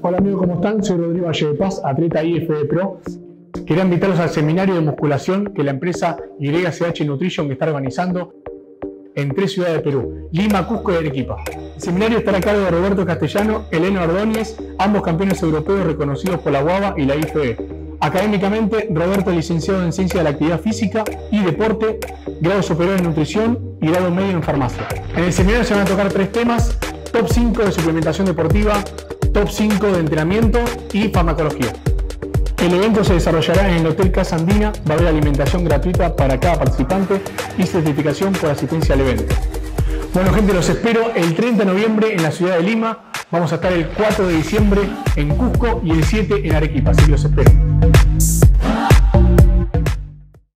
Hola amigos, ¿cómo están? Soy Rodrigo Valle de Paz, atleta IFB Pro. Quería invitarlos al seminario de musculación que la empresa YCH Nutrition está organizando en tres ciudades de Perú, Lima, Cusco y Arequipa. El seminario estará a cargo de Roberto Castellano, Elena Ordóñez, ambos campeones europeos reconocidos por la UABA y la IFB. Académicamente, Roberto es licenciado en Ciencia de la Actividad Física y Deporte, grado superior en Nutrición y grado medio en Farmacia. En el seminario se van a tocar tres temas, top 5 de suplementación deportiva, top 5 de entrenamiento y farmacología. El evento se desarrollará en el Hotel Casa Andina, va a haber alimentación gratuita para cada participante y certificación por asistencia al evento. Bueno gente, los espero el 30 de noviembre en la ciudad de Lima, vamos a estar el 4 de diciembre en Cusco y el 7 en Arequipa, así que los espero.